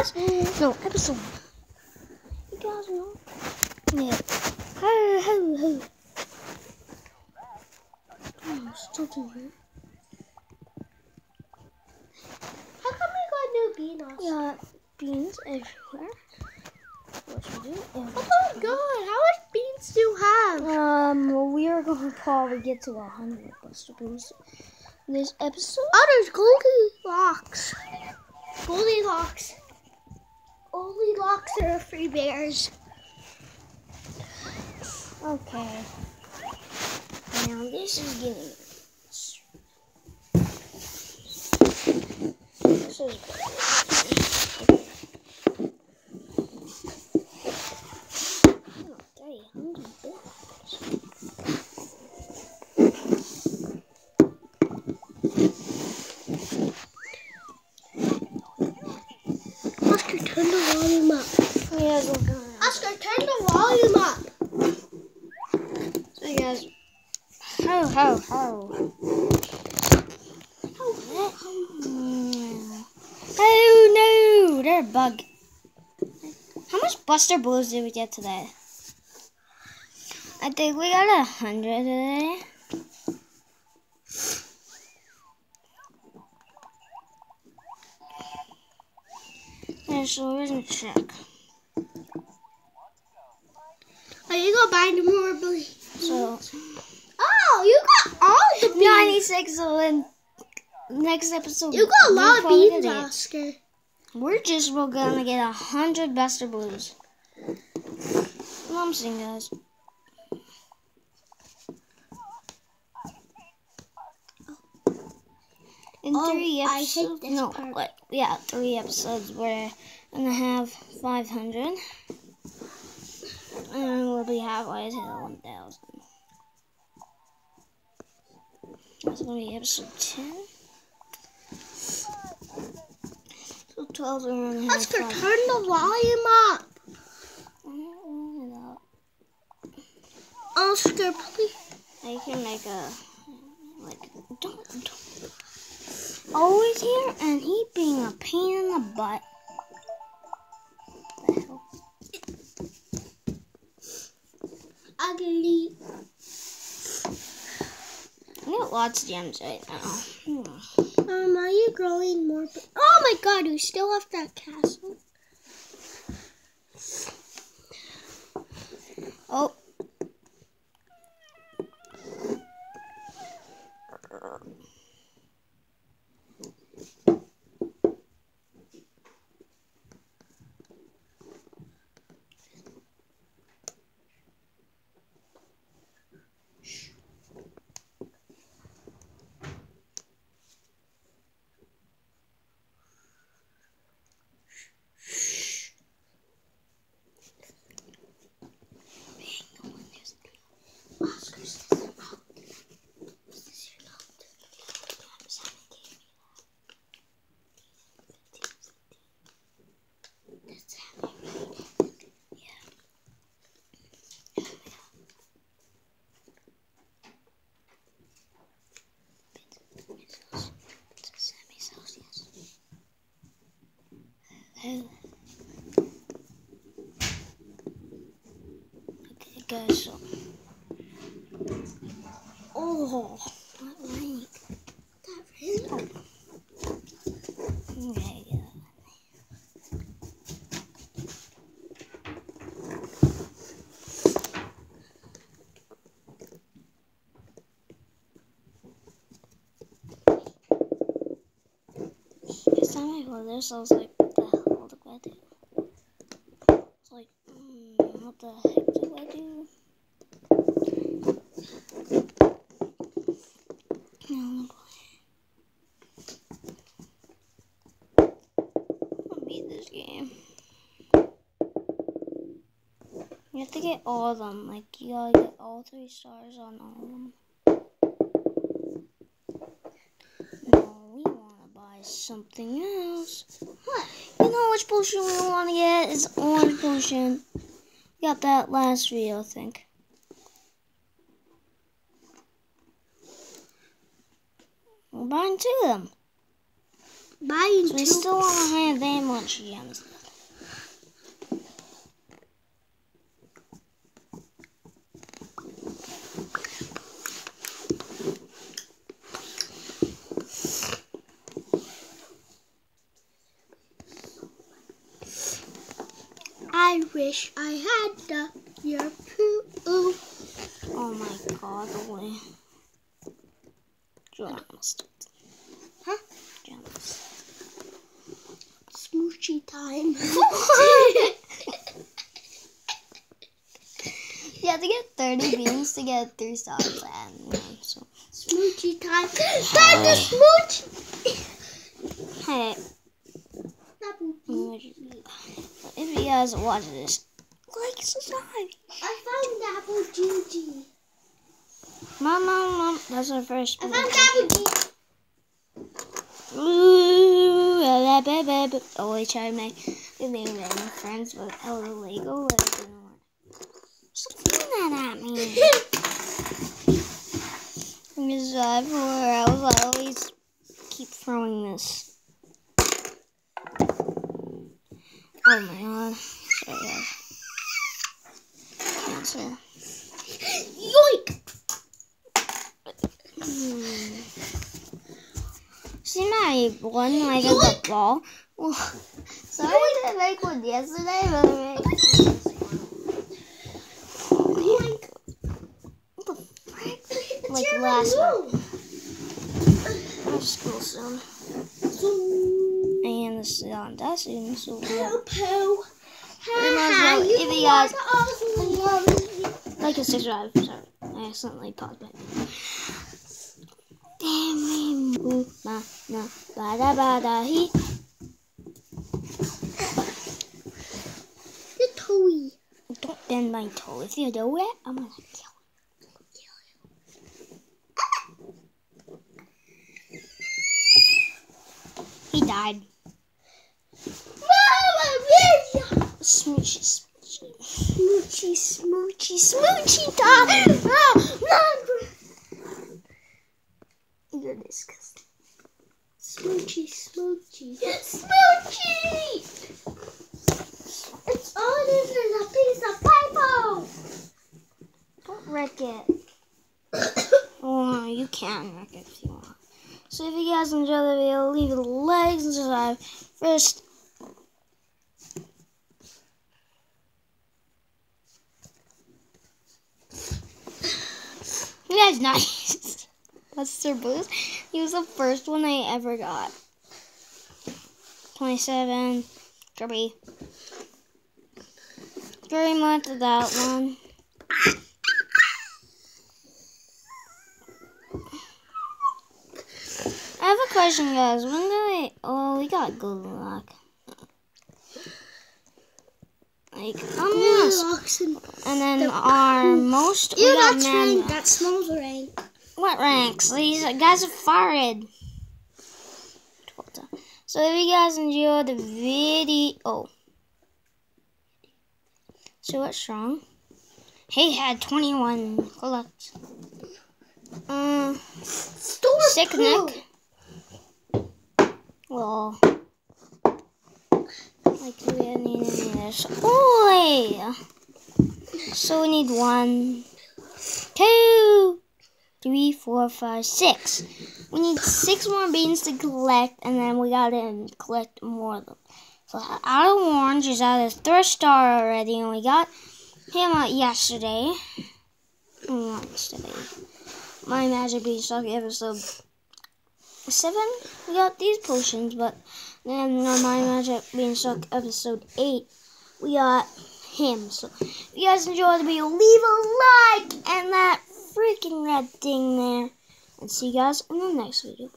guys, no episode. You guys know. Yeah. Ho ho ho. Oh, still doing How come we got new beanos? Yeah, beans everywhere. What should we do? Oh my god, how much beans do you have? Um, well, we are going to probably get to a hundred Buster Boost this episode. Oh, there's Goldilocks. Goldilocks. Goldilocks are free bears. Okay. Now this is getting. This is. Oh, very hungry bears. Oscar, turn the volume up. Yes, we're gonna. Oscar, turn the volume up. So, guys. Ho, ho, ho. Oh no, they're a bug. How much Buster Blues did we get today? I think we got a hundred today. Yeah, so we're gonna check. Are you gonna buy more beans? So Oh, you got all the beans. ninety-six. So in next episode, You got a lot of beans, Oscar. We're just we're gonna get a hundred Buster Blues. What I'm saying, guys. In Oh, three episodes, no, part. like yeah, three episodes. We're gonna have five hundred, and we'll be halfway to one thousand. That's gonna be episode ten. So twelve, we're gonna have Oscar, turn the volume up. Oscar, please. I can make a like don't, don't always here and he being a pain in the butt. The hell? Ugly. I got lots of gems right now. Hmm. Um, are you growing more? Oh my god, we still have that castle. Oh. Oscar, Oh. Oh, that ring. Okay, yeah. Last time I heard this, I was like, what the hell do I do? What the heck do I do? No, I beat this game. You have to get all of them. Like, you gotta get all three stars on all of them. Something else. What? You know which potion we wanna get? It's orange potion. We got that last video, I think. We're buying two of them. buying So we two. still don't have that much gems. I wish I had the your poo. Ooh. Oh my god, the way. Gems. Huh? Gems. Smoochy time. You have to get 30 beans to get 3 stars and so. Smoochy time. Time to smooch. Hey, if you guys watch this, like, subscribe. I found apple Gigi. Mom, mom, mom, that's our first I found apple Gigi. Ooh, la, ba, ba, ba. Oh, I tried my were random friends with of Lego. But it didn't work. Stop throwing that at me. Because uh, else, I always keep throwing this. Oh my god. Sorry, guys. Cancel. Yoink. Hmm. See my one like a the ball. Oh, sorry I didn't make one yesterday, but I made one. Yoink. What the frick? Like last balloon. I have school soon. And this is on that soon, so poo poo. Ha, if you guys- awesome. Like and subscribe. Sorry, I accidentally paused my. Damn me, boo, ma, na, ba da ba da he. The toy. Don't bend my toe. If you do it, I'm gonna kill you. kill you. He died. Smoochy, smoochy. smoochy, smoochy, smoochy? Oh, no. You're disgusting. Smoochy, smoochy, smoochy. It's all this is a piece of paper. Don't wreck it. Oh, you can wreck it if you want. So if you guys enjoy the video, leave a like and subscribe. First, that's nice. That's Sir Boost. He was the first one I ever got. 27, Kirby. Very much that one. I have a question, guys. When do I? Oh, we got golden lock. Like, gonna, and and then our most got that's rank. That smells rank. What ranks? These guys are fired. So if you guys enjoyed the video, so what's strong? He had 21 collect. Um, Store sick neck. Well, like we need this. Oh, so we need one, two, three, four, five, six. We need six more beans to collect, and then we gotta collect more of them. So out of orange is out of third star already, and we got him out yesterday. Mm, yesterday. My Magic Beanstalk episode seven. We got these potions, but then on My Magic Beanstalk episode eight, we got him. So if you guys enjoyed the video, leave a like and that freaking red thing there. And see you guys in the next video.